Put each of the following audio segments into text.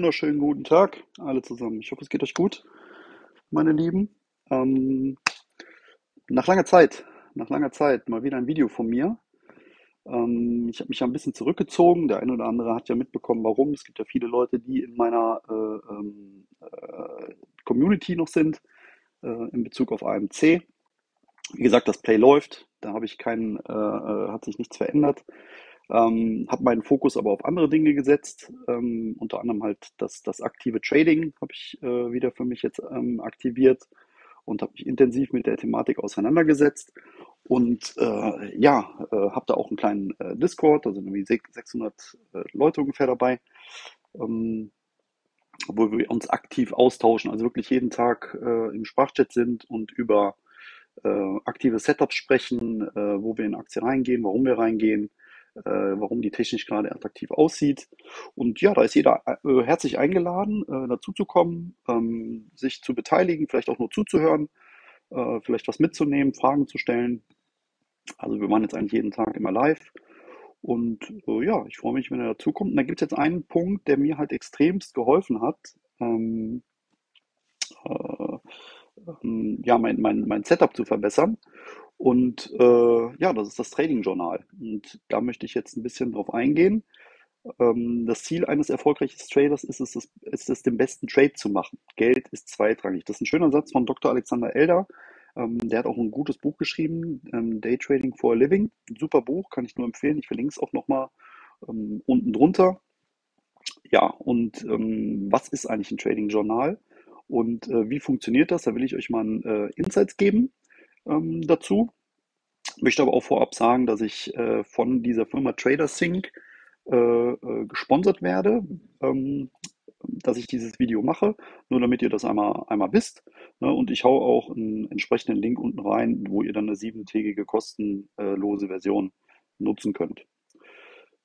wunderschönen guten Tag alle zusammen. Ich hoffe, es geht euch gut, meine Lieben. Ähm, nach langer Zeit, nach langer Zeit mal wieder ein Video von mir. Ähm, ich habe mich ja ein bisschen zurückgezogen. Der eine oder andere hat ja mitbekommen, warum. Es gibt ja viele Leute, die in meiner äh, ähm, äh, Community noch sind äh, in Bezug auf AMC. Wie gesagt, das Play läuft. Da habe ich keinen, äh, äh, hat sich nichts verändert. Ähm, habe meinen Fokus aber auf andere Dinge gesetzt, ähm, unter anderem halt das, das aktive Trading habe ich äh, wieder für mich jetzt ähm, aktiviert und habe mich intensiv mit der Thematik auseinandergesetzt und äh, ja, äh, habe da auch einen kleinen äh, Discord, da sind irgendwie 600 äh, Leute ungefähr dabei, ähm, wo wir uns aktiv austauschen, also wirklich jeden Tag äh, im Sprachchat sind und über äh, aktive Setups sprechen, wo wir in Aktien reingehen, warum wir reingehen, warum die technisch gerade attraktiv aussieht. Und ja, da ist jeder äh, herzlich eingeladen, äh, dazu zu kommen, ähm, sich zu beteiligen, vielleicht auch nur zuzuhören, äh, vielleicht was mitzunehmen, Fragen zu stellen. Also wir machen jetzt eigentlich jeden Tag immer live. Und äh, ja, ich freue mich, wenn er dazukommt. Und da gibt es jetzt einen Punkt, der mir halt extremst geholfen hat. Ähm, äh, ähm, ja, mein, mein, mein Setup zu verbessern. Und äh, ja, das ist das Trading-Journal. Und da möchte ich jetzt ein bisschen drauf eingehen. Ähm, das Ziel eines erfolgreichen Traders ist es, ist es, den besten Trade zu machen. Geld ist zweitrangig. Das ist ein schöner Satz von Dr. Alexander Elder. Ähm, der hat auch ein gutes Buch geschrieben, ähm, Day Trading for a Living. Ein super Buch, kann ich nur empfehlen. Ich verlinke es auch nochmal ähm, unten drunter. Ja, und ähm, was ist eigentlich ein Trading-Journal? Und äh, wie funktioniert das? Da will ich euch mal äh, Insights geben ähm, dazu. Möchte aber auch vorab sagen, dass ich äh, von dieser Firma TraderSync äh, äh, gesponsert werde, ähm, dass ich dieses Video mache, nur damit ihr das einmal, einmal wisst. Ne? Und ich haue auch einen entsprechenden Link unten rein, wo ihr dann eine siebentägige kostenlose Version nutzen könnt.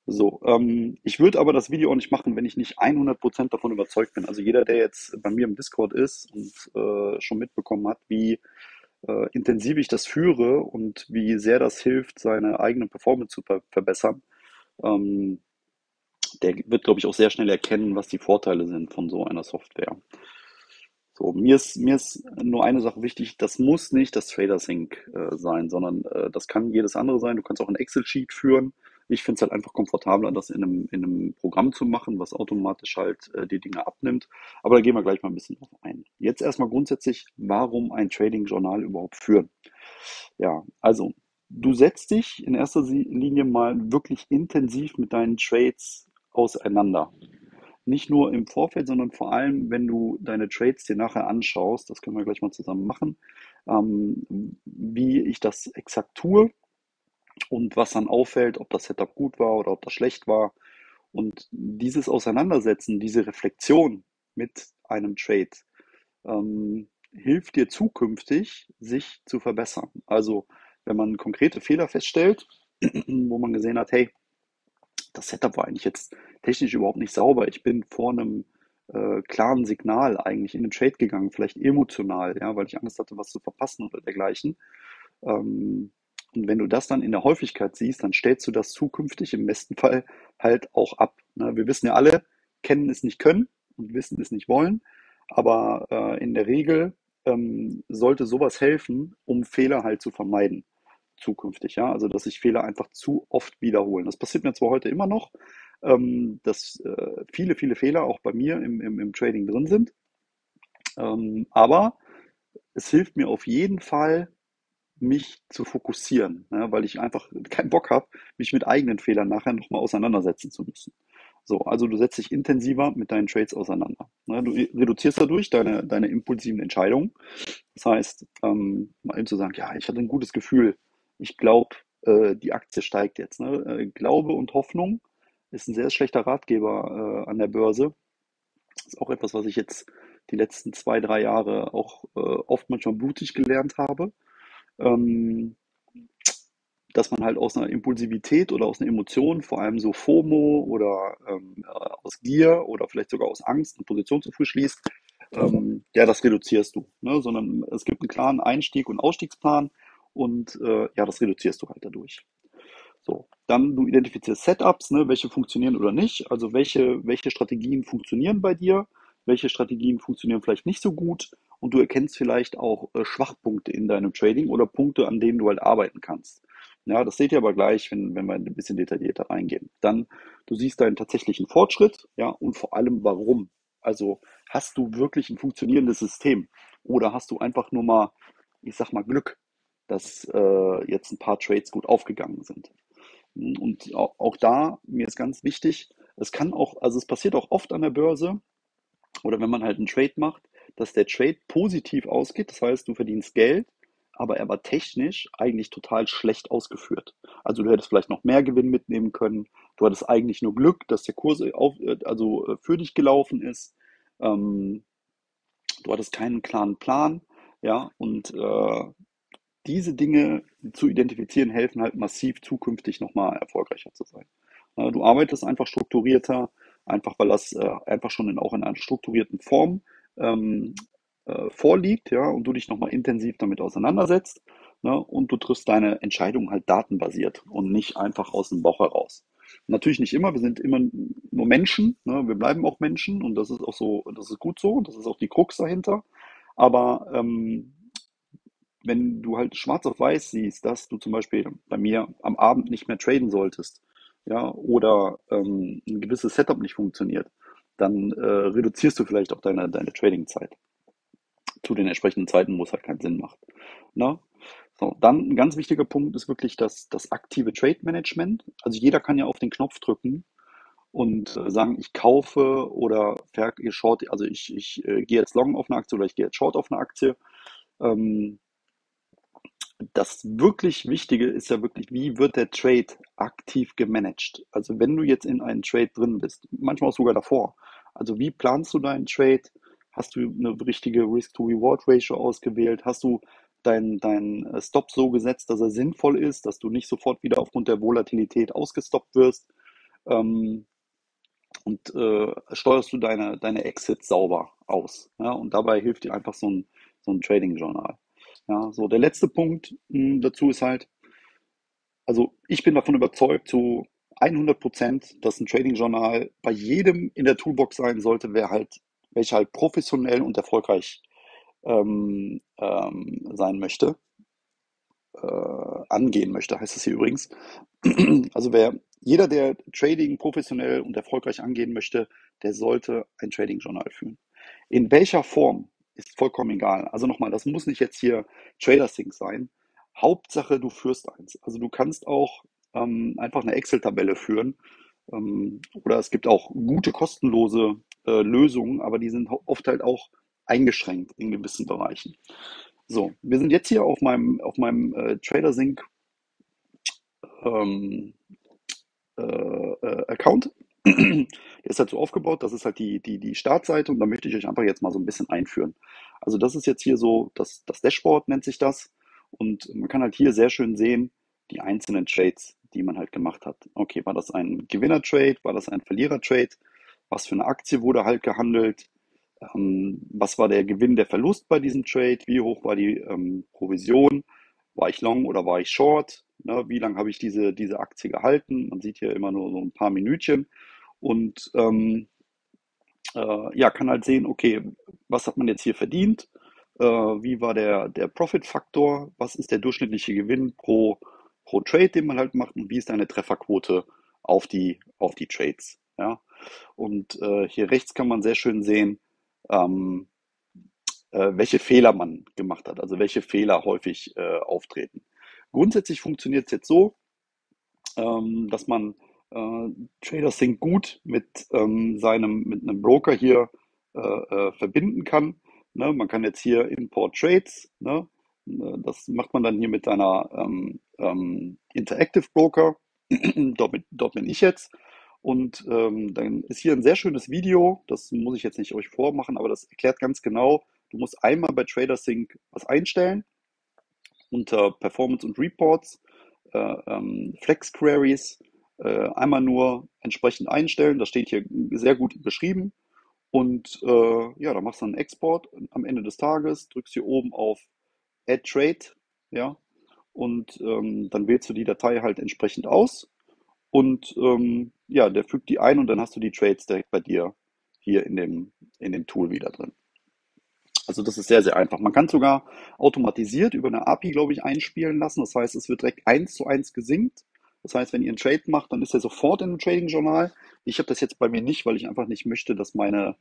So, ähm, ich würde aber das Video auch nicht machen, wenn ich nicht 100% davon überzeugt bin. Also jeder, der jetzt bei mir im Discord ist und äh, schon mitbekommen hat, wie äh, intensiv ich das führe und wie sehr das hilft, seine eigene Performance zu ver verbessern, ähm, der wird, glaube ich, auch sehr schnell erkennen, was die Vorteile sind von so einer Software. So, mir ist, mir ist nur eine Sache wichtig, das muss nicht das TraderSync äh, sein, sondern äh, das kann jedes andere sein. Du kannst auch ein Excel-Sheet führen. Ich finde es halt einfach komfortabler, das in einem, in einem Programm zu machen, was automatisch halt äh, die Dinge abnimmt. Aber da gehen wir gleich mal ein bisschen drauf ein. Jetzt erstmal grundsätzlich, warum ein Trading-Journal überhaupt führen? Ja, also du setzt dich in erster Linie mal wirklich intensiv mit deinen Trades auseinander. Nicht nur im Vorfeld, sondern vor allem, wenn du deine Trades dir nachher anschaust, das können wir gleich mal zusammen machen, ähm, wie ich das exakt tue und was dann auffällt, ob das Setup gut war oder ob das schlecht war. Und dieses Auseinandersetzen, diese Reflexion mit einem Trade ähm, hilft dir zukünftig, sich zu verbessern. Also wenn man konkrete Fehler feststellt, wo man gesehen hat, hey, das Setup war eigentlich jetzt technisch überhaupt nicht sauber. Ich bin vor einem äh, klaren Signal eigentlich in den Trade gegangen, vielleicht emotional, ja, weil ich Angst hatte, was zu verpassen oder dergleichen. Ähm, und wenn du das dann in der Häufigkeit siehst, dann stellst du das zukünftig im besten Fall halt auch ab. Ne? Wir wissen ja alle, kennen es nicht können und wissen es nicht wollen. Aber äh, in der Regel ähm, sollte sowas helfen, um Fehler halt zu vermeiden zukünftig. Ja? Also dass sich Fehler einfach zu oft wiederholen. Das passiert mir zwar heute immer noch, ähm, dass äh, viele, viele Fehler auch bei mir im, im, im Trading drin sind. Ähm, aber es hilft mir auf jeden Fall, mich zu fokussieren, ne, weil ich einfach keinen Bock habe, mich mit eigenen Fehlern nachher nochmal auseinandersetzen zu müssen. So, also du setzt dich intensiver mit deinen Trades auseinander. Ne, du reduzierst dadurch deine, deine impulsiven Entscheidungen. Das heißt, ähm, mal eben zu sagen, ja, ich hatte ein gutes Gefühl, ich glaube, äh, die Aktie steigt jetzt. Ne? Äh, Glaube und Hoffnung ist ein sehr schlechter Ratgeber äh, an der Börse. Ist auch etwas, was ich jetzt die letzten zwei, drei Jahre auch äh, oft manchmal blutig gelernt habe ähm, dass man halt aus einer Impulsivität oder aus einer Emotion, vor allem so FOMO oder ähm, äh, aus Gier oder vielleicht sogar aus Angst eine Position zu früh schließt, ähm, ja, das reduzierst du. Ne? Sondern es gibt einen klaren Einstieg- und Ausstiegsplan und äh, ja, das reduzierst du halt dadurch. So, dann du identifizierst Setups, ne, welche funktionieren oder nicht, also welche, welche Strategien funktionieren bei dir, welche Strategien funktionieren vielleicht nicht so gut und du erkennst vielleicht auch äh, Schwachpunkte in deinem Trading oder Punkte, an denen du halt arbeiten kannst. Ja, das seht ihr aber gleich, wenn, wenn wir ein bisschen detaillierter reingehen. Dann, du siehst deinen tatsächlichen Fortschritt, ja, und vor allem warum. Also hast du wirklich ein funktionierendes System oder hast du einfach nur mal, ich sag mal, Glück, dass äh, jetzt ein paar Trades gut aufgegangen sind. Und auch, auch da, mir ist ganz wichtig, es kann auch, also es passiert auch oft an der Börse oder wenn man halt einen Trade macht, dass der Trade positiv ausgeht. Das heißt, du verdienst Geld, aber er war technisch eigentlich total schlecht ausgeführt. Also du hättest vielleicht noch mehr Gewinn mitnehmen können. Du hattest eigentlich nur Glück, dass der Kurs auf, also äh, für dich gelaufen ist. Ähm, du hattest keinen klaren Plan. Ja, und äh, diese Dinge zu identifizieren, helfen halt massiv zukünftig nochmal erfolgreicher zu sein. Du arbeitest einfach strukturierter, einfach weil das äh, einfach schon in, auch in einer strukturierten Form ähm, äh, vorliegt, ja, und du dich nochmal intensiv damit auseinandersetzt, ne, und du triffst deine Entscheidung halt datenbasiert und nicht einfach aus dem Bauch heraus. Natürlich nicht immer, wir sind immer nur Menschen, ne, wir bleiben auch Menschen und das ist auch so, das ist gut so, das ist auch die Krux dahinter. Aber ähm, wenn du halt schwarz auf weiß siehst, dass du zum Beispiel bei mir am Abend nicht mehr traden solltest, ja, oder ähm, ein gewisses Setup nicht funktioniert, dann äh, reduzierst du vielleicht auch deine, deine Trading-Zeit zu den entsprechenden Zeiten, wo es halt keinen Sinn macht. Ne? So, dann ein ganz wichtiger Punkt ist wirklich das, das aktive Trade Management. Also jeder kann ja auf den Knopf drücken und äh, sagen, ich kaufe oder short, also ich, ich äh, gehe jetzt long auf eine Aktie oder ich gehe jetzt short auf eine Aktie. Ähm, das wirklich Wichtige ist ja wirklich, wie wird der Trade aktiv gemanagt? Also wenn du jetzt in einen Trade drin bist, manchmal auch sogar davor. Also wie planst du deinen Trade? Hast du eine richtige Risk-to-Reward-Ratio ausgewählt? Hast du deinen dein äh, Stop so gesetzt, dass er sinnvoll ist, dass du nicht sofort wieder aufgrund der Volatilität ausgestoppt wirst? Ähm, und äh, steuerst du deine, deine Exits sauber aus. Ja? Und dabei hilft dir einfach so ein, so ein Trading-Journal. Ja, so der letzte Punkt mh, hm, dazu ist halt, also ich bin davon überzeugt zu 100 Prozent, dass ein Trading-Journal bei jedem in der Toolbox sein sollte, wer halt, welcher halt professionell und erfolgreich ähm, ähm, sein möchte, äh, angehen möchte, heißt es hier übrigens. Also wer, jeder, der Trading professionell und erfolgreich angehen möchte, der sollte ein Trading-Journal führen. In welcher Form ist vollkommen egal. Also nochmal, das muss nicht jetzt hier Trader Sync sein. Hauptsache, du führst eins. Also du kannst auch ähm, einfach eine Excel-Tabelle führen. Ähm, oder es gibt auch gute kostenlose äh, Lösungen, aber die sind oft halt auch eingeschränkt in gewissen Bereichen. So, wir sind jetzt hier auf meinem, auf meinem äh, Trader Sync ähm, äh, äh Account der ist halt so aufgebaut, das ist halt die, die, die Startseite und da möchte ich euch einfach jetzt mal so ein bisschen einführen. Also das ist jetzt hier so, das, das Dashboard nennt sich das und man kann halt hier sehr schön sehen, die einzelnen Trades, die man halt gemacht hat. Okay, war das ein Gewinner-Trade, war das ein Verlierer-Trade, was für eine Aktie wurde halt gehandelt, ähm, was war der Gewinn, der Verlust bei diesem Trade, wie hoch war die ähm, Provision, war ich long oder war ich short, ne, wie lange habe ich diese, diese Aktie gehalten, man sieht hier immer nur so ein paar Minütchen und ähm, äh, ja, kann halt sehen, okay, was hat man jetzt hier verdient, äh, wie war der, der Profit-Faktor, was ist der durchschnittliche Gewinn pro, pro Trade, den man halt macht und wie ist deine Trefferquote auf die, auf die Trades. Ja? Und äh, hier rechts kann man sehr schön sehen, ähm, äh, welche Fehler man gemacht hat, also welche Fehler häufig äh, auftreten. Grundsätzlich funktioniert es jetzt so, ähm, dass man äh, Trader Sync gut mit ähm, seinem, mit einem Broker hier äh, äh, verbinden kann. Ne? Man kann jetzt hier Import Trades, ne? Äh, das macht man dann hier mit einer ähm, ähm, Interactive Broker. dort, bin, dort, bin ich jetzt. Und ähm, dann ist hier ein sehr schönes Video, das muss ich jetzt nicht euch vormachen, aber das erklärt ganz genau, du musst einmal bei Trader Sync was einstellen unter Performance und Reports, äh, ähm, Flex Queries äh, einmal nur entsprechend einstellen. Das steht hier sehr gut beschrieben. Und äh, ja, da machst du einen Export am Ende des Tages, drückst hier oben auf Add Trade, ja, und ähm, dann wählst du die Datei halt entsprechend aus und ähm, ja, der fügt die ein und dann hast du die Trades direkt bei dir hier in dem, in dem Tool wieder drin. Also das ist sehr, sehr einfach. Man kann sogar automatisiert über eine API, glaube ich, einspielen lassen. Das heißt, es wird direkt eins zu eins gesinkt. Das heißt, wenn ihr einen Trade macht, dann ist er sofort in dem Trading-Journal. Ich habe das jetzt bei mir nicht, weil ich einfach nicht möchte, dass meine,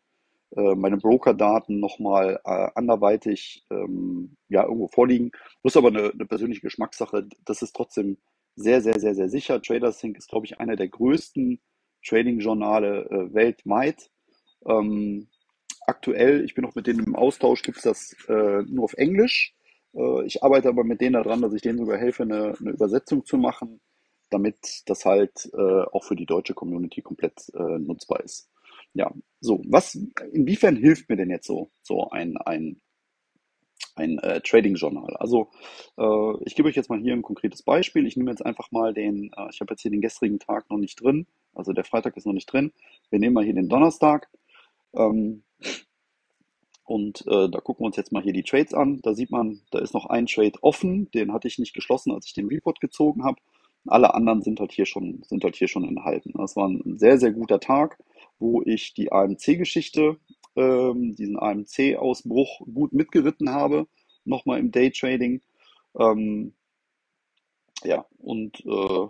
äh, meine Broker-Daten nochmal äh, anderweitig ähm, ja, irgendwo vorliegen. Das ist aber eine, eine persönliche Geschmackssache. Das ist trotzdem sehr, sehr, sehr, sehr sicher. TraderSync ist, glaube ich, einer der größten Trading-Journale äh, weltweit. Ähm, aktuell, ich bin noch mit denen im Austausch, gibt es das äh, nur auf Englisch. Äh, ich arbeite aber mit denen daran, dass ich denen sogar helfe, eine, eine Übersetzung zu machen, damit das halt äh, auch für die deutsche Community komplett äh, nutzbar ist. Ja, so, was, inwiefern hilft mir denn jetzt so, so ein, ein, ein äh, Trading-Journal? Also, äh, ich gebe euch jetzt mal hier ein konkretes Beispiel. Ich nehme jetzt einfach mal den, äh, ich habe jetzt hier den gestrigen Tag noch nicht drin, also der Freitag ist noch nicht drin. Wir nehmen mal hier den Donnerstag. Ähm, und äh, da gucken wir uns jetzt mal hier die Trades an. Da sieht man, da ist noch ein Trade offen. Den hatte ich nicht geschlossen, als ich den Report gezogen habe. Alle anderen sind halt hier schon, sind halt hier schon enthalten. Das war ein sehr, sehr guter Tag, wo ich die AMC-Geschichte, ähm, diesen AMC-Ausbruch gut mitgeritten habe. Nochmal im Daytrading. Ähm, ja, und äh,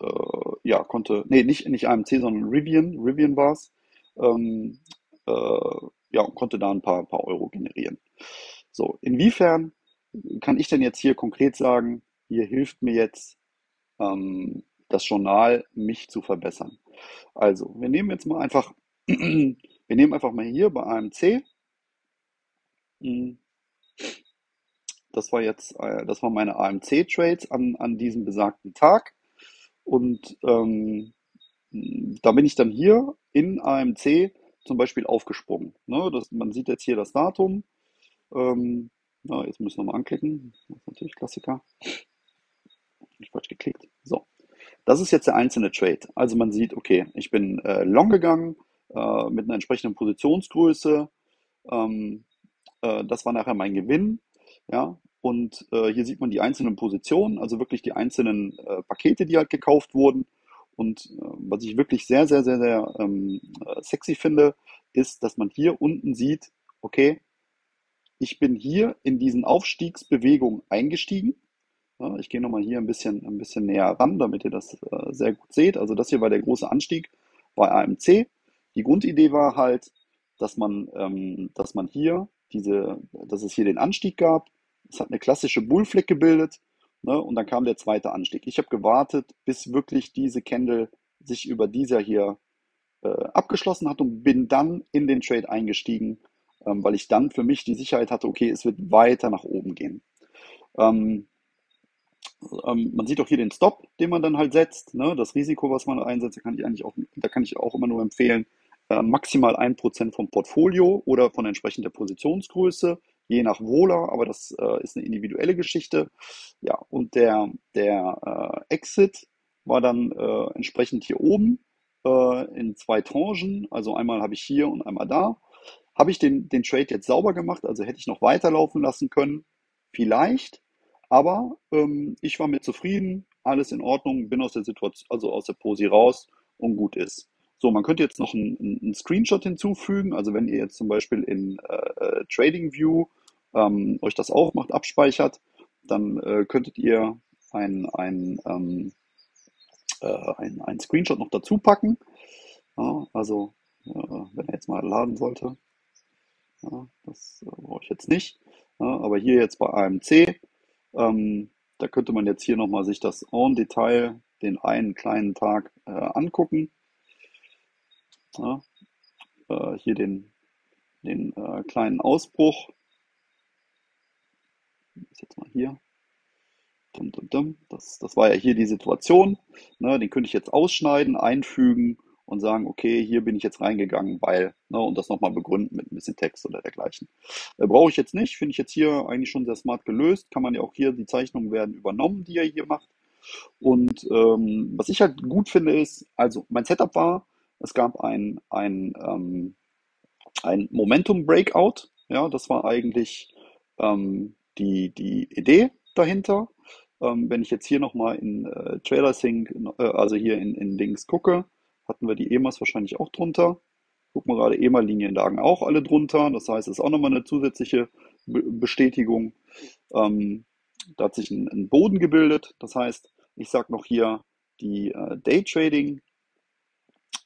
äh, ja, konnte, nee, nicht, nicht AMC, sondern Rivian, Rivian war es. Ähm, äh, ja, und konnte da ein paar, paar Euro generieren. So, inwiefern kann ich denn jetzt hier konkret sagen, hier hilft mir jetzt ähm, das Journal, mich zu verbessern? Also, wir nehmen jetzt mal einfach, wir nehmen einfach mal hier bei AMC. Hm, das war jetzt, äh, das waren meine AMC-Trades an, an diesem besagten Tag. Und ähm, da bin ich dann hier in AMC zum Beispiel aufgesprungen. Ne, das, man sieht jetzt hier das Datum. Ähm, na, jetzt müssen wir mal anklicken. Das ist natürlich Klassiker. Ich falsch geklickt. So. Das ist jetzt der einzelne Trade. Also man sieht, okay, ich bin äh, long gegangen äh, mit einer entsprechenden Positionsgröße. Ähm, äh, das war nachher mein Gewinn. Ja, und äh, hier sieht man die einzelnen Positionen, also wirklich die einzelnen äh, Pakete, die halt gekauft wurden. Und äh, was ich wirklich sehr, sehr, sehr, sehr ähm, äh, sexy finde, ist, dass man hier unten sieht, okay, ich bin hier in diesen Aufstiegsbewegungen eingestiegen. Ja, ich gehe nochmal hier ein bisschen, ein bisschen näher ran, damit ihr das äh, sehr gut seht. Also das hier war der große Anstieg bei AMC. Die Grundidee war halt, dass man, ähm, dass man hier diese, dass es hier den Anstieg gab. Es hat eine klassische Bullfleck gebildet Ne? Und dann kam der zweite Anstieg. Ich habe gewartet, bis wirklich diese Candle sich über dieser hier äh, abgeschlossen hat und bin dann in den Trade eingestiegen, ähm, weil ich dann für mich die Sicherheit hatte, okay, es wird weiter nach oben gehen. Ähm, ähm, man sieht auch hier den Stop, den man dann halt setzt. Ne? Das Risiko, was man einsetzt, da kann ich eigentlich auch, da kann ich auch immer nur empfehlen, äh, maximal 1% vom Portfolio oder von entsprechender Positionsgröße je nach Wohler, aber das äh, ist eine individuelle Geschichte. Ja, und der, der äh, Exit war dann äh, entsprechend hier oben äh, in zwei Tranchen. Also einmal habe ich hier und einmal da. Habe ich den, den Trade jetzt sauber gemacht, also hätte ich noch weiterlaufen lassen können? Vielleicht, aber ähm, ich war mit zufrieden, alles in Ordnung, bin aus der Situation, also aus der Posi raus und gut ist. So, man könnte jetzt noch einen, einen Screenshot hinzufügen. Also wenn ihr jetzt zum Beispiel in äh, äh Trading View ähm, euch das aufmacht, abspeichert, dann äh, könntet ihr ein, ein, ähm, äh, ein, ein Screenshot noch dazu packen. Ja, also äh, wenn er jetzt mal laden sollte. Ja, das äh, brauche ich jetzt nicht. Ja, aber hier jetzt bei AMC, ähm, da könnte man jetzt hier nochmal sich das en Detail, den einen kleinen Tag äh, angucken. Ja, äh, hier den, den äh, kleinen Ausbruch jetzt mal hier. Das, das war ja hier die Situation. Ne, den könnte ich jetzt ausschneiden, einfügen und sagen, okay, hier bin ich jetzt reingegangen, weil, ne, und das nochmal begründen mit ein bisschen Text oder dergleichen. Äh, Brauche ich jetzt nicht, finde ich jetzt hier eigentlich schon sehr smart gelöst. Kann man ja auch hier, die Zeichnungen werden übernommen, die er hier macht. Und ähm, was ich halt gut finde ist, also mein Setup war, es gab ein, ein, ähm, ein Momentum Breakout. Ja, das war eigentlich ähm, die, die Idee dahinter. Ähm, wenn ich jetzt hier nochmal in äh, Trailer Sync, äh, also hier in, in Links gucke, hatten wir die EMAs wahrscheinlich auch drunter. Gucken wir gerade, EMA-Linien lagen auch alle drunter. Das heißt, es ist auch nochmal eine zusätzliche Be Bestätigung. Ähm, da hat sich ein, ein, Boden gebildet. Das heißt, ich sage noch hier, die äh, Daytrading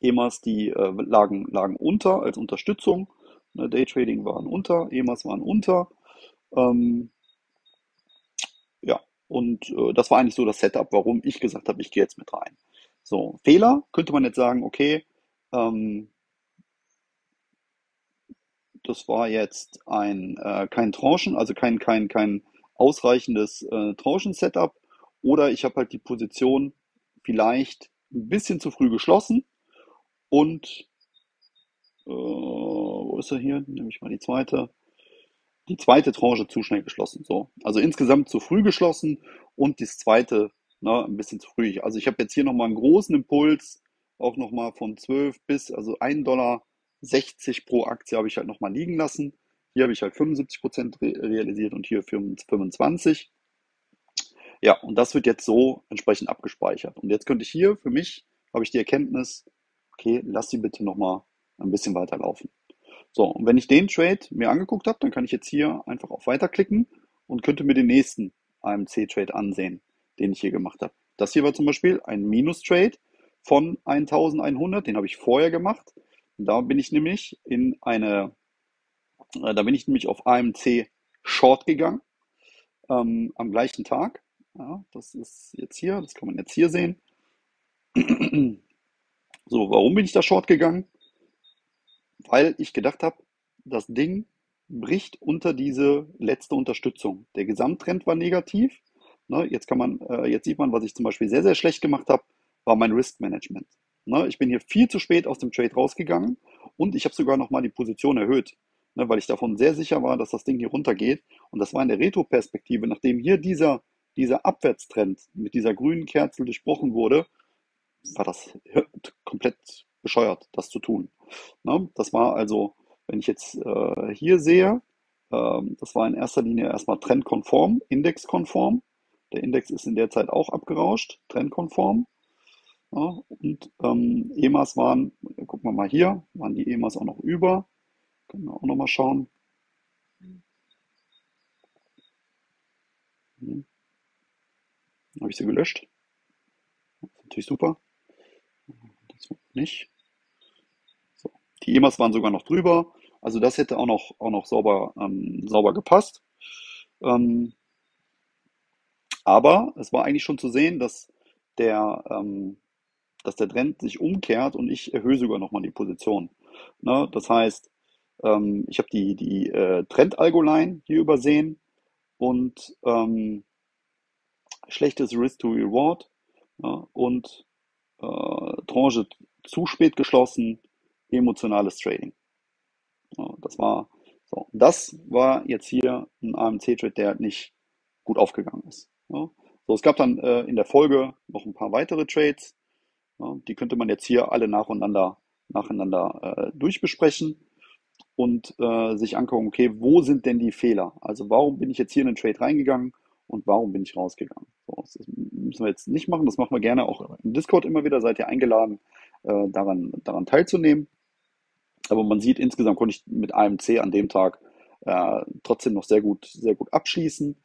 EMAs, die äh, lagen, lagen unter als Unterstützung. Ne, Daytrading waren unter, EMAs waren unter. Ähm, ja, und äh, das war eigentlich so das Setup, warum ich gesagt habe, ich gehe jetzt mit rein. So, Fehler könnte man jetzt sagen, okay, ähm, das war jetzt ein äh, kein Tranchen, also kein, kein, kein ausreichendes äh, Tranchen-Setup. Oder ich habe halt die Position vielleicht ein bisschen zu früh geschlossen und äh, wo ist er hier? Nehme ich mal die zweite. Die zweite Tranche zu schnell geschlossen. So. Also insgesamt zu früh geschlossen und das zweite ne, ein bisschen zu früh. Also ich habe jetzt hier nochmal einen großen Impuls, auch nochmal von 12 bis, also 1 Dollar 60 pro Aktie habe ich halt nochmal liegen lassen. Hier habe ich halt 75% realisiert und hier 25. Ja, und das wird jetzt so entsprechend abgespeichert. Und jetzt könnte ich hier, für mich, habe ich die Erkenntnis, okay, lass sie bitte nochmal ein bisschen weiterlaufen. So, und wenn ich den Trade mir angeguckt habe, dann kann ich jetzt hier einfach auf Weiter klicken und könnte mir den nächsten AMC-Trade ansehen, den ich hier gemacht habe. Das hier war zum Beispiel ein Minus-Trade von 1100, den habe ich vorher gemacht. Da bin ich nämlich in eine, äh, da bin ich nämlich auf AMC Short gegangen ähm, am gleichen Tag. Ja, das ist jetzt hier, das kann man jetzt hier sehen. So, warum bin ich da Short gegangen? Weil ich gedacht habe, das Ding bricht unter diese letzte Unterstützung. Der Gesamttrend war negativ. Ne, jetzt kann man, äh, jetzt sieht man, was ich zum Beispiel sehr, sehr schlecht gemacht habe, war mein Risk Management. Ne, ich bin hier viel zu spät aus dem Trade rausgegangen und ich habe sogar nochmal die Position erhöht, ne, weil ich davon sehr sicher war, dass das Ding hier runtergeht. Und das war in der Retro-Perspektive, nachdem hier dieser, dieser Abwärtstrend mit dieser grünen Kerze durchbrochen wurde, war das komplett bescheuert, das zu tun. Ne, das war also, wenn ich jetzt äh, hier sehe, äh, das war in erster Linie erstmal trendkonform, indexkonform. Der Index ist in der Zeit auch abgerauscht, trendkonform. Ja, und ähm, EMAs waren, gucken wir mal hier, waren die EMAs auch noch über. Können wir auch noch mal schauen. Hm. Habe ich sie gelöscht? Natürlich super. Das nicht. So. Die EMAs waren sogar noch drüber. Also das hätte auch noch, auch noch sauber, ähm, sauber gepasst. Ähm, aber es war eigentlich schon zu sehen, dass der, ähm, dass der Trend sich umkehrt und ich erhöhe sogar nochmal die Position. Ne? Das heißt, ähm, ich habe die, die äh, Trend-Algo-Line hier übersehen und ähm, schlechtes Risk to Reward ja, und äh, Tranche zu spät geschlossen, emotionales Trading. Ja, das war so. Das war jetzt hier ein AMC-Trade, der nicht gut aufgegangen ist. Ja. So, es gab dann äh, in der Folge noch ein paar weitere Trades. Ja, die könnte man jetzt hier alle nacheinander, nacheinander äh, durchbesprechen und äh, sich angucken, okay, wo sind denn die Fehler? Also warum bin ich jetzt hier in den Trade reingegangen und warum bin ich rausgegangen? So, das müssen wir jetzt nicht machen, das machen wir gerne auch im Discord immer wieder, seid ihr eingeladen, äh, daran, daran teilzunehmen. Aber man sieht, insgesamt konnte ich mit AMC an dem Tag äh, trotzdem noch sehr gut, sehr gut abschließen.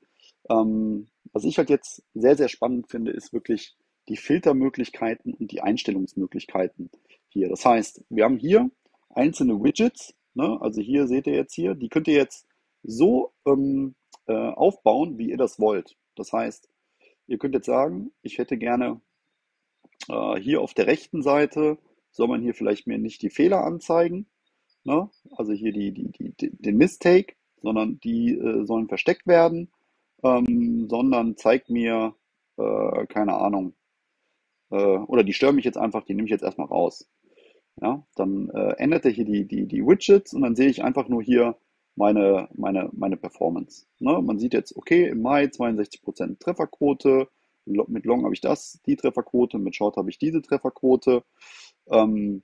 Ähm, was ich halt jetzt sehr, sehr spannend finde, ist wirklich die Filtermöglichkeiten und die Einstellungsmöglichkeiten hier. Das heißt, wir haben hier einzelne Widgets, ne? also hier seht ihr jetzt hier, die könnt ihr jetzt so ähm, äh, aufbauen, wie ihr das wollt. Das heißt, ihr könnt jetzt sagen, ich hätte gerne äh, hier auf der rechten Seite, soll man hier vielleicht mir nicht die Fehler anzeigen, ne? also hier die, die, die, den Mistake, sondern die äh, sollen versteckt werden, ähm, sondern zeigt mir, äh, keine Ahnung, äh, oder die stören mich jetzt einfach, die nehme ich jetzt erstmal raus. Ja, dann äh, ändert er hier die, die, die Widgets und dann sehe ich einfach nur hier meine, meine, meine Performance. Ne? Man sieht jetzt, okay, im Mai 62% Trefferquote, mit Long habe ich das, die Trefferquote, mit Short habe ich diese Trefferquote. Ähm,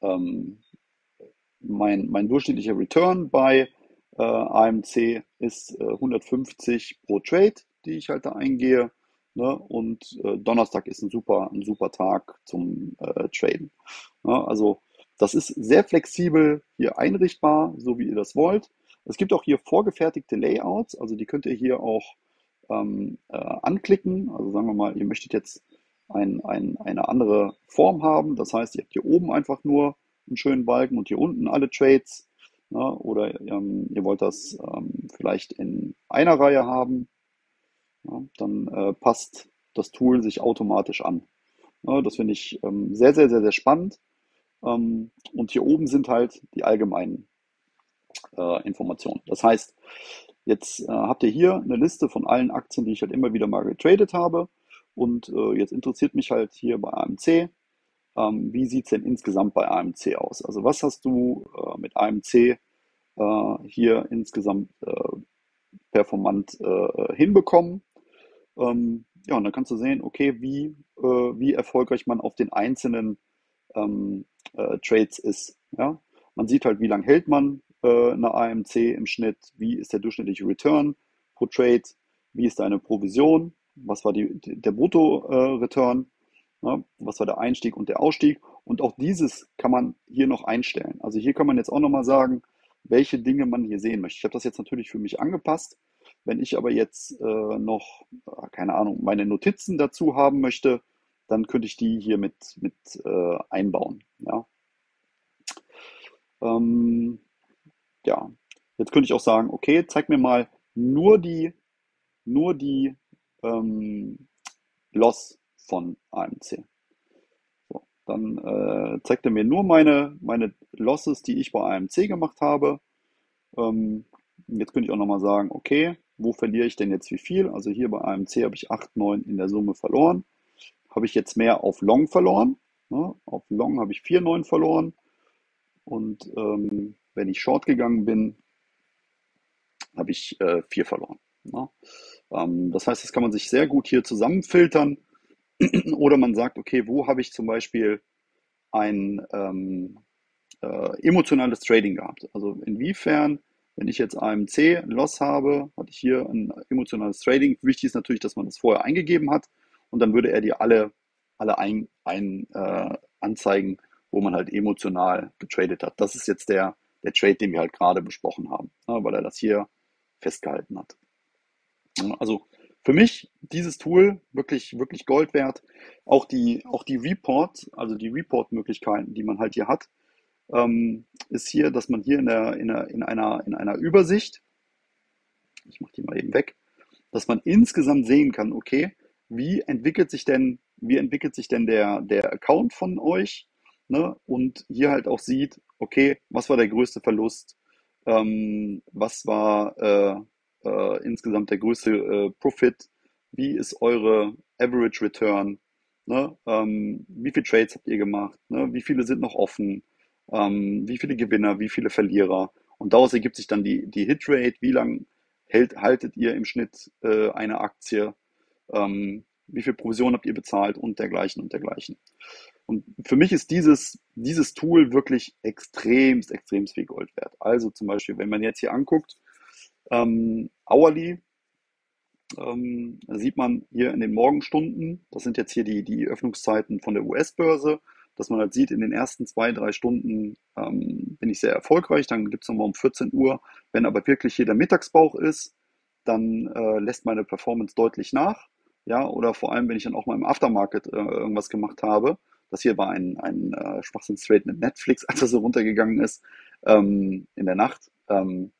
ähm, mein, mein durchschnittlicher Return bei äh, AMC ist äh, 150 pro Trade, die ich halt da eingehe. Ne? Und äh, Donnerstag ist ein super, ein super Tag zum äh, Traden. Ja, also das ist sehr flexibel hier einrichtbar, so wie ihr das wollt. Es gibt auch hier vorgefertigte Layouts, also die könnt ihr hier auch ähm, äh, anklicken. Also sagen wir mal, ihr möchtet jetzt ein, ein, eine andere Form haben. Das heißt, ihr habt hier oben einfach nur einen schönen Balken und hier unten alle Trades. Ne? oder ähm, ihr wollt das ähm, vielleicht in einer Reihe haben. Ja, dann äh, passt das Tool sich automatisch an. Ja, das finde ich ähm, sehr, sehr, sehr, sehr spannend. Ähm, und hier oben sind halt die allgemeinen äh, Informationen. Das heißt, jetzt äh, habt ihr hier eine Liste von allen Aktien, die ich halt immer wieder mal getradet habe. Und äh, jetzt interessiert mich halt hier bei AMC, ähm, wie sieht es denn insgesamt bei AMC aus? Also was hast du äh, mit AMC äh, hier insgesamt äh, performant hinbekommen? Ähm, ja, und dann kannst du sehen, okay, wie, wie erfolgreich man auf den einzelnen ähm, Trades ist. Ja? Man sieht halt, wie lange hält man äh, eine AMC im Schnitt, wie ist der durchschnittliche Return pro Trade, wie ist deine Provision, was war die, der Brutto-Return, äh, ne? was war der Einstieg und der Ausstieg. Und auch dieses kann man hier noch einstellen. Also hier kann man jetzt auch nochmal sagen, welche Dinge man hier sehen möchte. Ich habe das jetzt natürlich für mich angepasst. Wenn ich aber jetzt äh, noch, äh, keine Ahnung, meine Notizen dazu haben möchte, dann könnte ich die hier mit, mit äh, einbauen. Ja. Ähm, ja, jetzt könnte ich auch sagen, okay, zeig mir mal nur die, nur die ähm, Loss von AMC. So, dann äh, zeigt er mir nur meine, meine Losses, die ich bei AMC gemacht habe. Ähm, jetzt könnte ich auch nochmal sagen, okay, wo verliere ich denn jetzt wie viel? Also hier bei AMC habe ich 8, 9 in der Summe verloren. Habe ich jetzt mehr auf Long verloren? Ne? Auf Long habe ich 4, 9 verloren. Und ähm, wenn ich short gegangen bin, habe ich äh, vier verloren. Ne? Ähm, das heißt, das kann man sich sehr gut hier zusammenfiltern. Oder man sagt, okay, wo habe ich zum Beispiel ein ähm, äh, emotionales Trading gehabt? Also inwiefern, wenn ich jetzt AMC Loss habe, hatte ich hier ein emotionales Trading. Wichtig ist natürlich, dass man das vorher eingegeben hat und dann würde er dir alle, alle ein, ein äh, anzeigen, wo man halt emotional getradet hat. Das ist jetzt der der Trade, den wir halt gerade besprochen haben, ne, weil er das hier festgehalten hat. Also für mich dieses Tool wirklich, wirklich Gold wert. Auch die, auch die Report, also die Report-Möglichkeiten, die man halt hier hat, ähm, ist hier, dass man hier in, der, in, der, in, einer, in einer Übersicht, ich mache die mal eben weg, dass man insgesamt sehen kann, okay, wie entwickelt sich denn, wie entwickelt sich denn der, der Account von euch? Ne? Und hier halt auch sieht, okay, was war der größte Verlust? Ähm, was war äh, äh, insgesamt der größte äh, Profit? Wie ist eure Average Return? Ne? Ähm, wie viele Trades habt ihr gemacht? Ne? Wie viele sind noch offen? Ähm, wie viele Gewinner? Wie viele Verlierer? Und daraus ergibt sich dann die, die Hitrate. Wie lange haltet ihr im Schnitt äh, eine Aktie? Ähm, wie viel Provision habt ihr bezahlt und dergleichen und dergleichen. Und für mich ist dieses, dieses Tool wirklich extremst, extremst viel Gold wert. Also zum Beispiel, wenn man jetzt hier anguckt, ähm, Hourly, ähm, sieht man hier in den Morgenstunden, das sind jetzt hier die, die Öffnungszeiten von der US-Börse, dass man halt sieht, in den ersten zwei, drei Stunden ähm, bin ich sehr erfolgreich, dann gibt es nochmal um 14 Uhr, wenn aber wirklich hier der Mittagsbauch ist, dann äh, lässt meine Performance deutlich nach. Ja, oder vor allem, wenn ich dann auch mal im Aftermarket äh, irgendwas gemacht habe, das hier war ein, ein äh, Schwachsinns-Trade mit Netflix, als er so runtergegangen ist ähm, in der Nacht. Ähm, äh,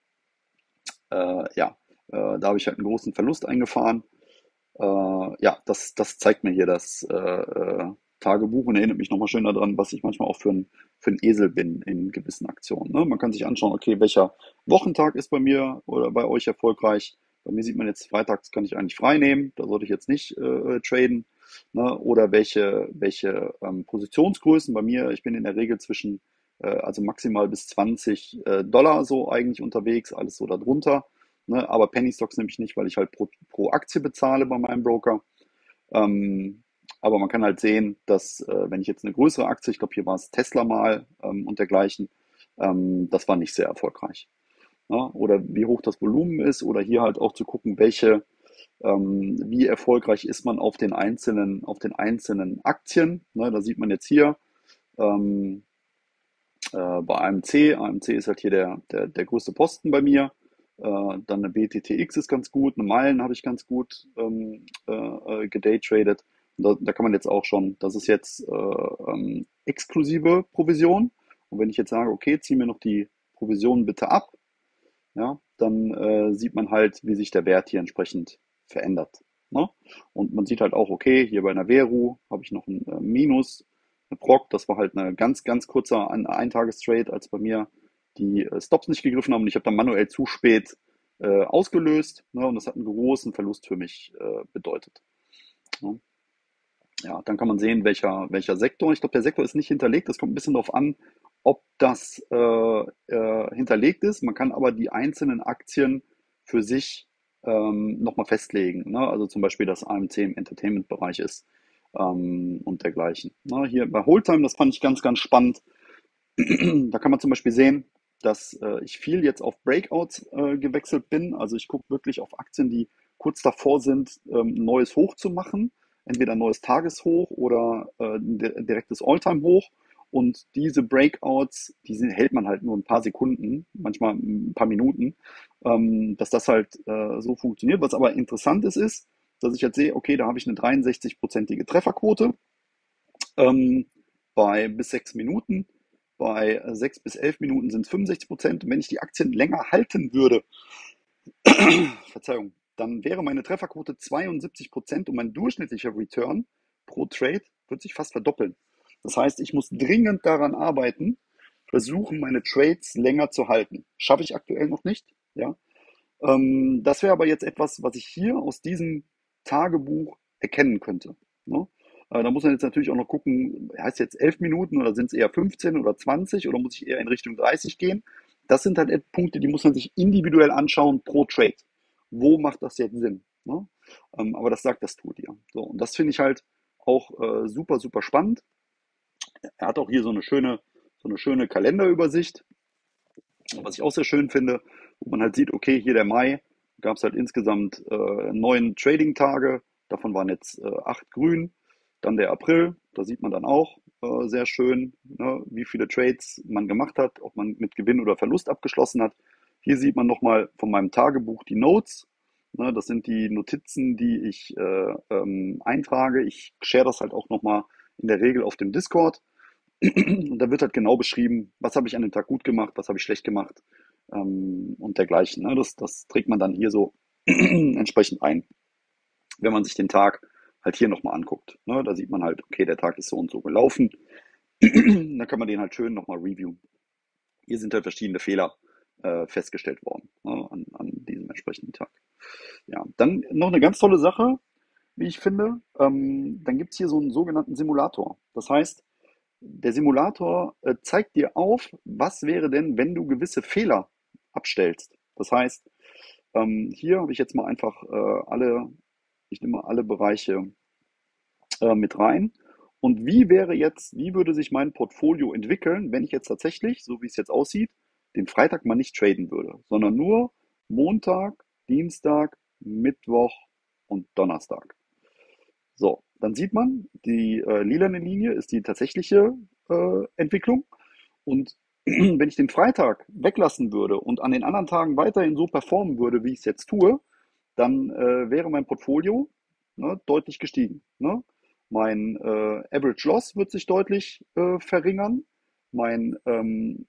ja, äh, da habe ich halt einen großen Verlust eingefahren. Äh, ja, das, das zeigt mir hier das äh, äh, Tagebuch und erinnert mich nochmal schön daran, was ich manchmal auch für ein, für ein Esel bin in gewissen Aktionen. Ne? Man kann sich anschauen, okay, welcher Wochentag ist bei mir oder bei euch erfolgreich. Bei mir sieht man jetzt, freitags kann ich eigentlich frei nehmen, da sollte ich jetzt nicht äh, traden ne? oder welche, welche ähm, Positionsgrößen. Bei mir, ich bin in der Regel zwischen, äh, also maximal bis 20 äh, Dollar so eigentlich unterwegs, alles so darunter. Ne? Aber Penny Stocks nehme ich nicht, weil ich halt pro, pro Aktie bezahle bei meinem Broker. Ähm, aber man kann halt sehen, dass äh, wenn ich jetzt eine größere Aktie, ich glaube hier war es Tesla mal ähm, und dergleichen, ähm, das war nicht sehr erfolgreich. Ja, ne? oder wie hoch das Volumen ist oder hier halt auch zu gucken, welche Ähm, wie erfolgreich ist man auf den einzelnen, auf den einzelnen Aktien? Ne, da sieht man jetzt hier ähm, äh, bei AMC. AMC ist halt hier der, der, der größte Posten bei mir. Äh, dann eine BTTX ist ganz gut, eine Meilen habe ich ganz gut ähm, äh, äh gedaytradet. Da, da, kann man jetzt auch schon, das ist jetzt äh, ähm, exklusive Provision. Und wenn ich jetzt sage, okay, zieh mir noch die Provision bitte ab, ja, dann äh, sieht man halt, wie sich der Wert hier entsprechend verändert. Ne? Und man sieht halt auch, okay, hier bei einer Veru habe ich noch ein äh, Minus, Proc, das war halt eine ganz, ganz kurzer ein Eintagestrade, als bei mir die äh, Stops nicht gegriffen haben und ich habe dann manuell zu spät äh, ausgelöst ne? und das hat einen großen Verlust für mich äh, bedeutet. Ne? Ja, dann kann man sehen, welcher, welcher Sektor. Ich glaube, der Sektor ist nicht hinterlegt. Das kommt ein bisschen darauf an, ob das äh, äh, hinterlegt ist. Man kann aber die einzelnen Aktien für sich ähm, nochmal festlegen. Ne? Also zum Beispiel, dass AMC im Entertainment-Bereich ist ähm, und dergleichen. Ne? Hier bei Holdtime, das fand ich ganz, ganz spannend. da kann man zum Beispiel sehen, dass äh, ich viel jetzt auf Breakouts äh, gewechselt bin. Also ich gucke wirklich auf Aktien, die kurz davor sind, ähm, ein neues Hoch zu machen. Entweder ein neues Tageshoch oder äh, ein direktes Alltime-Hoch. Und diese Breakouts, die sind, hält man halt nur ein paar Sekunden, manchmal ein paar Minuten, ähm, dass das halt äh, so funktioniert. Was aber interessant ist, ist, dass ich jetzt sehe, okay, da habe ich eine 63-prozentige Trefferquote ähm, bei bis sechs Minuten. Bei sechs bis elf Minuten sind es 65 Prozent. Wenn ich die Aktien länger halten würde, Verzeihung, dann wäre meine Trefferquote 72 Prozent und mein durchschnittlicher Return pro Trade wird sich fast verdoppeln. Das heißt, ich muss dringend daran arbeiten, versuchen, meine Trades länger zu halten. Schaffe ich aktuell noch nicht. Ja. Ähm, das wäre aber jetzt etwas, was ich hier aus diesem Tagebuch erkennen könnte. Ne? Äh, da muss man jetzt natürlich auch noch gucken, heißt jetzt 11 Minuten oder sind es eher 15 oder 20 oder muss ich eher in Richtung 30 gehen? Das sind halt Punkte, die muss man sich individuell anschauen pro Trade. Wo macht das jetzt Sinn? Ne? Ähm, aber das sagt das Tool dir. So, und das finde ich halt auch äh, super, super spannend. Er hat auch hier so eine schöne, so eine schöne Kalenderübersicht, was ich auch sehr schön finde, wo man halt sieht, okay, hier der Mai gab es halt insgesamt äh, neun Trading-Tage, davon waren jetzt äh, acht grün. Dann der April, da sieht man dann auch äh, sehr schön, ne, wie viele Trades man gemacht hat, ob man mit Gewinn oder Verlust abgeschlossen hat. Hier sieht man nochmal von meinem Tagebuch die Notes. Ne, das sind die Notizen, die ich äh, ähm, eintrage. Ich share das halt auch nochmal in der Regel auf dem Discord. Und da wird halt genau beschrieben, was habe ich an dem Tag gut gemacht, was habe ich schlecht gemacht ähm, und dergleichen. Ne? Das, das trägt man dann hier so entsprechend ein, wenn man sich den Tag halt hier nochmal anguckt. Ne? Da sieht man halt, okay, der Tag ist so und so gelaufen. dann kann man den halt schön nochmal reviewen. Hier sind halt verschiedene Fehler äh, festgestellt worden ne? an, an diesem entsprechenden Tag. Ja, dann noch eine ganz tolle Sache, wie ich finde. Ähm, dann gibt es hier so einen sogenannten Simulator. Das heißt, der Simulator äh, zeigt dir auf, was wäre denn, wenn du gewisse Fehler abstellst. Das heißt, ähm, hier habe ich jetzt mal einfach äh, alle, ich nehme mal alle Bereiche äh, mit rein. Und wie wäre jetzt, wie würde sich mein Portfolio entwickeln, wenn ich jetzt tatsächlich, so wie es jetzt aussieht, den Freitag mal nicht traden würde, sondern nur Montag, Dienstag, Mittwoch und Donnerstag. So, dann sieht man, die äh, lilane Linie ist die tatsächliche äh, Entwicklung. Und wenn ich den Freitag weglassen würde und an den anderen Tagen weiterhin so performen würde, wie ich es jetzt tue, dann äh, wäre mein Portfolio ne, deutlich gestiegen. Ne? Mein äh, Average Loss wird sich deutlich äh, verringern. Mein ähm,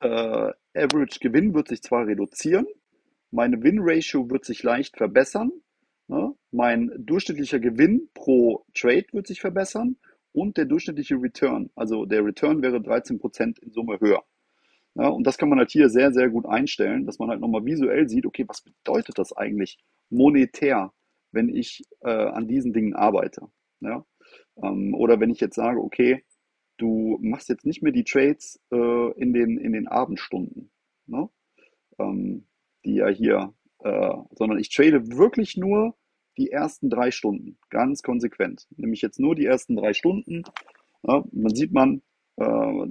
äh, Average Gewinn wird sich zwar reduzieren, meine Win Ratio wird sich leicht verbessern, Ne? Mein durchschnittlicher Gewinn pro Trade wird sich verbessern und der durchschnittliche Return, also der Return wäre 13% in Summe höher. Ja, und das kann man halt hier sehr, sehr gut einstellen, dass man halt nochmal visuell sieht, okay, was bedeutet das eigentlich monetär, wenn ich äh, an diesen Dingen arbeite. Ja? Ähm, oder wenn ich jetzt sage, okay, du machst jetzt nicht mehr die Trades äh, in, den, in den Abendstunden, ne? ähm, die ja hier äh, sondern ich trade wirklich nur die ersten drei Stunden, ganz konsequent. Nämlich jetzt nur die ersten drei Stunden. Ja, man sieht man, äh,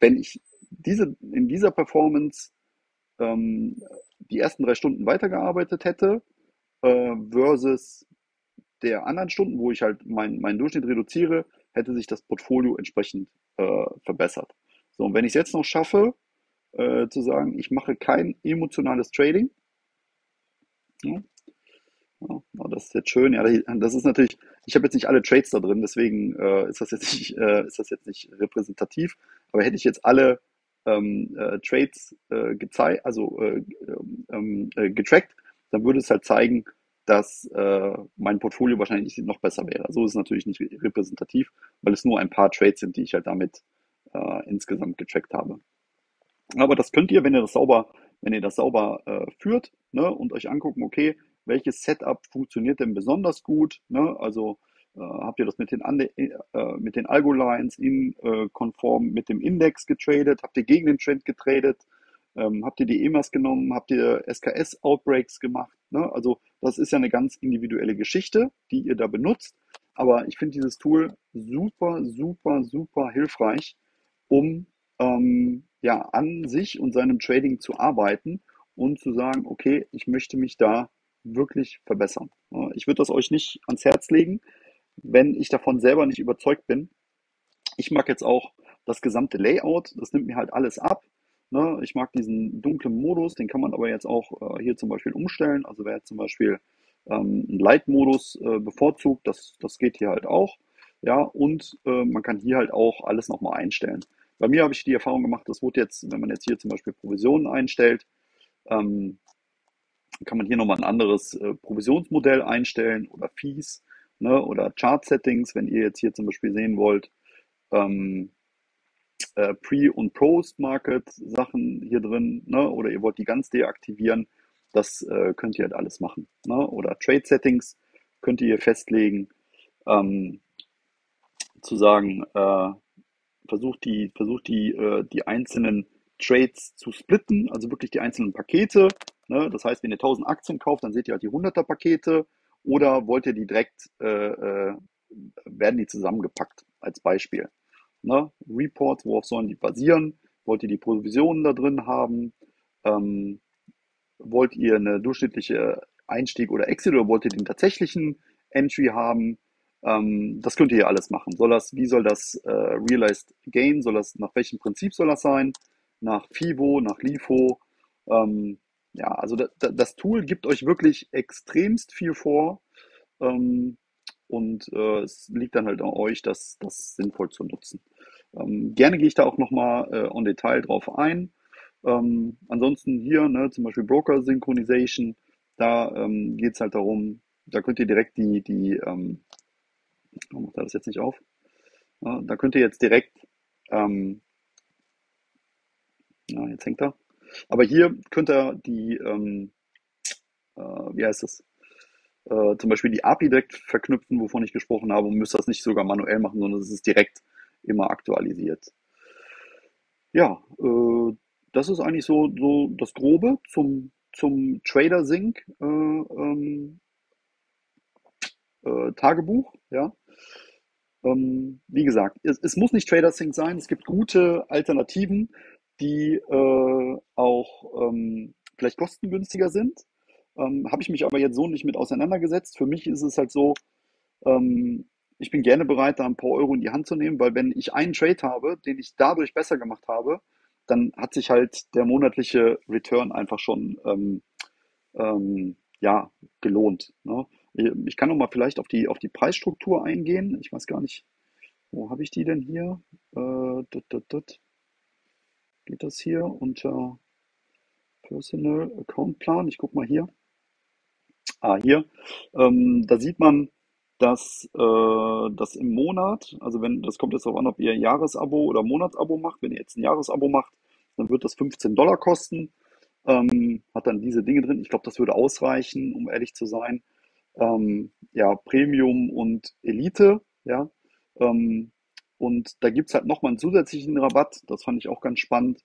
wenn ich diese, in dieser Performance ähm, die ersten drei Stunden weitergearbeitet hätte, äh, versus der anderen Stunden, wo ich halt meinen mein Durchschnitt reduziere, hätte sich das Portfolio entsprechend äh, verbessert. So, und wenn ich es jetzt noch schaffe, äh, zu sagen, ich mache kein emotionales Trading, ja, das ist jetzt schön. Ja, das ist natürlich, ich habe jetzt nicht alle Trades da drin, deswegen äh, ist das jetzt nicht, äh, ist das jetzt nicht repräsentativ. Aber hätte ich jetzt alle ähm, äh, Trades äh, gezeigt, also äh, ähm, äh, getrackt, dann würde es halt zeigen, dass mein Portfolio wahrscheinlich noch besser wäre. So ist es natürlich nicht repräsentativ, weil es nur ein paar Trades sind, die ich halt damit insgesamt getrackt habe. Aber das könnt ihr, wenn ihr das sauber, wenn ihr das sauber führt ne, und euch angucken, okay, welches Setup funktioniert denn besonders gut? Ne? Also äh, habt ihr das mit den, Ande äh, mit den Algo-Lines in äh, konform mit dem Index getradet? Habt ihr gegen den Trend getradet? Ähm, habt ihr die EMAs genommen? Habt ihr SKS-Outbreaks gemacht? Ne? Also das ist ja eine ganz individuelle Geschichte, die ihr da benutzt. Aber ich finde dieses Tool super, super, super hilfreich, um ähm, ja, an sich und seinem Trading zu arbeiten und zu sagen, okay, ich möchte mich da wirklich verbessern. Ich würde das euch nicht ans Herz legen, wenn ich davon selber nicht überzeugt bin. Ich mag jetzt auch das gesamte Layout, das nimmt mir halt alles ab. Ne? Ich mag diesen dunklen Modus, den kann man aber jetzt auch äh, hier zum Beispiel umstellen. Also wer jetzt zum Beispiel ähm, einen Light-Modus äh, bevorzugt, das, das geht hier halt auch. Ja, und äh, man kann hier halt auch alles nochmal einstellen. Bei mir habe ich die Erfahrung gemacht, das wurde jetzt, wenn man jetzt hier zum Beispiel Provisionen einstellt, ähm, kann man hier nochmal ein anderes äh, Provisionsmodell einstellen oder Fees ne, oder Chart-Settings, wenn ihr jetzt hier zum Beispiel sehen wollt, ähm, äh, Pre- und Post-Market-Sachen hier drin ne, oder ihr wollt die ganz deaktivieren, das äh, könnt ihr halt alles machen. Ne? Oder Trade-Settings könnt ihr festlegen, ähm, zu sagen, äh, versucht die, versucht die, äh, die einzelnen Trades zu splitten, also wirklich die einzelnen Pakete Ne? Das heißt, wenn ihr 1000 Aktien kauft, dann seht ihr halt die 100er Pakete oder wollt ihr die direkt, äh, äh, werden die zusammengepackt als Beispiel. Ne? Reports, worauf sollen die basieren? Wollt ihr die Provisionen da drin haben? Ähm, wollt ihr eine durchschnittliche Einstieg oder Exit oder wollt ihr den tatsächlichen Entry haben? Ähm, das könnt ihr hier alles machen. Soll das, wie soll das äh, Realized Gain, soll das, nach welchem Prinzip soll das sein? Nach FIVO, nach LIFO? Ähm, ja, also da, da, das Tool gibt euch wirklich extremst viel vor. Ähm, und äh, es liegt dann halt an euch, das, das sinnvoll zu nutzen. Ähm, gerne gehe ich da auch nochmal äh, on Detail drauf ein. Ähm, ansonsten hier, ne, zum Beispiel Broker Synchronization, da ähm, geht es halt darum, da könnt ihr direkt die, die ähm, macht das jetzt nicht auf? Ja, da könnt ihr jetzt direkt, ähm, ja, jetzt hängt er. Aber hier könnt ihr die, ähm, äh, wie heißt das? Äh, zum Beispiel die API direkt verknüpfen, wovon ich gesprochen habe, und müsst das nicht sogar manuell machen, sondern es ist direkt immer aktualisiert. Ja, äh, das ist eigentlich so, so das Grobe zum, zum Trader Sync äh, ähm, äh, Tagebuch. Ja. Ähm, wie gesagt, es, es, muss nicht Trader Sync sein. Es gibt gute Alternativen die äh, auch ähm, vielleicht kostengünstiger sind. Ähm, Habe ich mich aber jetzt so nicht mit auseinandergesetzt. Für mich ist es halt so, ähm, ich bin gerne bereit, da ein paar Euro in die Hand zu nehmen, weil wenn ich einen Trade habe, den ich dadurch besser gemacht habe, dann hat sich halt der monatliche Return einfach schon ähm, ähm, ja, gelohnt. Ne? Ich kann noch mal vielleicht auf die, auf die Preisstruktur eingehen. Ich weiß gar nicht, wo habe ich die denn hier? Äh, dut, dut, dut geht das hier unter Personal Account Plan. Ich gucke mal hier. Ah, hier. Ähm, da sieht man, dass äh, das im Monat, also wenn, das kommt jetzt darauf an, ob ihr ein Jahresabo oder Monatsabo macht. Wenn ihr jetzt ein Jahresabo macht, dann wird das 15 Dollar kosten. Ähm, hat dann diese Dinge drin. Ich glaube, das würde ausreichen, um ehrlich zu sein. Ähm, ja, Premium und Elite, ja. Ähm, und da gibt es halt nochmal einen zusätzlichen Rabatt, das fand ich auch ganz spannend,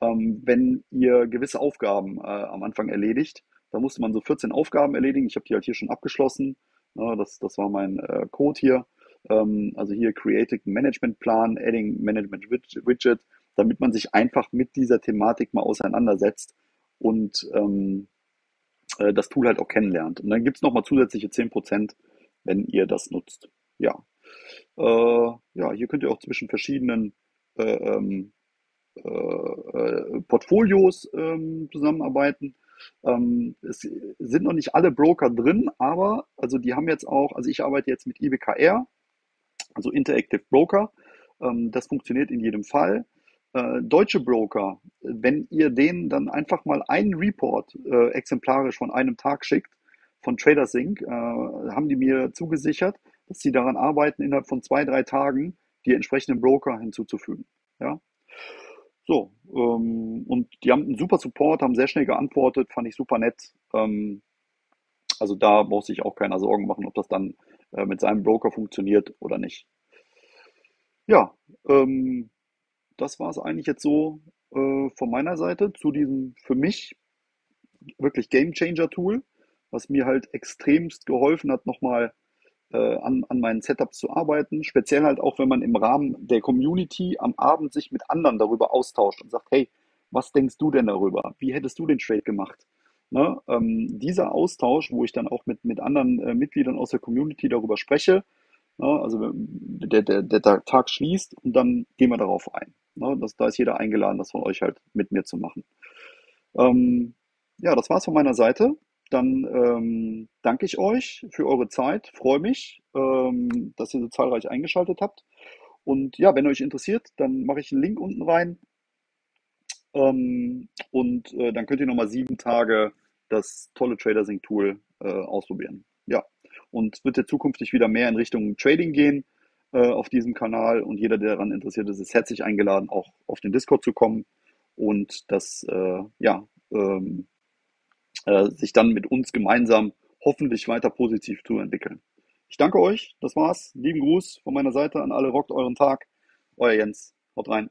ähm, wenn ihr gewisse Aufgaben äh, am Anfang erledigt. Da musste man so 14 Aufgaben erledigen. Ich habe die halt hier schon abgeschlossen. Ja, das, das war mein äh, Code hier. Ähm, also hier Creating Management Plan, Adding Management Widget, damit man sich einfach mit dieser Thematik mal auseinandersetzt und ähm, äh, das Tool halt auch kennenlernt. Und dann gibt es nochmal zusätzliche 10%, wenn ihr das nutzt. Ja. Äh, ja, hier könnt ihr auch zwischen verschiedenen äh, ähm, äh, Portfolios ähm, zusammenarbeiten. Ähm, es sind noch nicht alle Broker drin, aber also die haben jetzt auch, also ich arbeite jetzt mit IBKR, also Interactive Broker. Ähm, das funktioniert in jedem Fall. Äh, deutsche Broker, wenn ihr denen dann einfach mal einen Report äh, exemplarisch von einem Tag schickt, von TraderSync, äh, haben die mir zugesichert, dass sie daran arbeiten, innerhalb von zwei, drei Tagen die entsprechenden Broker hinzuzufügen. Ja? So, ähm, und die haben einen super Support, haben sehr schnell geantwortet, fand ich super nett. Ähm, also da braucht sich auch keiner Sorgen machen, ob das dann äh, mit seinem Broker funktioniert oder nicht. Ja, ähm, das war es eigentlich jetzt so äh, von meiner Seite zu diesem für mich wirklich Game Changer Tool, was mir halt extremst geholfen hat, nochmal äh, an, an meinen Setups zu arbeiten. Speziell halt auch, wenn man im Rahmen der Community am Abend sich mit anderen darüber austauscht und sagt, hey, was denkst du denn darüber? Wie hättest du den Trade gemacht? Ne? Ähm, dieser Austausch, wo ich dann auch mit, mit anderen äh, Mitgliedern aus der Community darüber spreche, ne? also der, der, der Tag schließt und dann gehen wir darauf ein. Ne? Das, da ist jeder eingeladen, das von euch halt mit mir zu machen. Ähm, ja, das war's von meiner Seite. Dann ähm, danke ich euch für eure Zeit, freue mich, ähm, dass ihr so zahlreich eingeschaltet habt. Und ja, wenn euch interessiert, dann mache ich einen Link unten rein. Ähm, und äh, dann könnt ihr nochmal sieben Tage das tolle TraderSync-Tool äh, ausprobieren. Ja, und wird ja zukünftig wieder mehr in Richtung Trading gehen äh, auf diesem Kanal. Und jeder, der daran interessiert ist, ist herzlich eingeladen, auch auf den Discord zu kommen und das äh, ja, ähm, äh, sich dann mit uns gemeinsam hoffentlich weiter positiv zu entwickeln. Ich danke euch, das war's. Lieben Gruß von meiner Seite an alle, rockt euren Tag. Euer Jens, haut rein.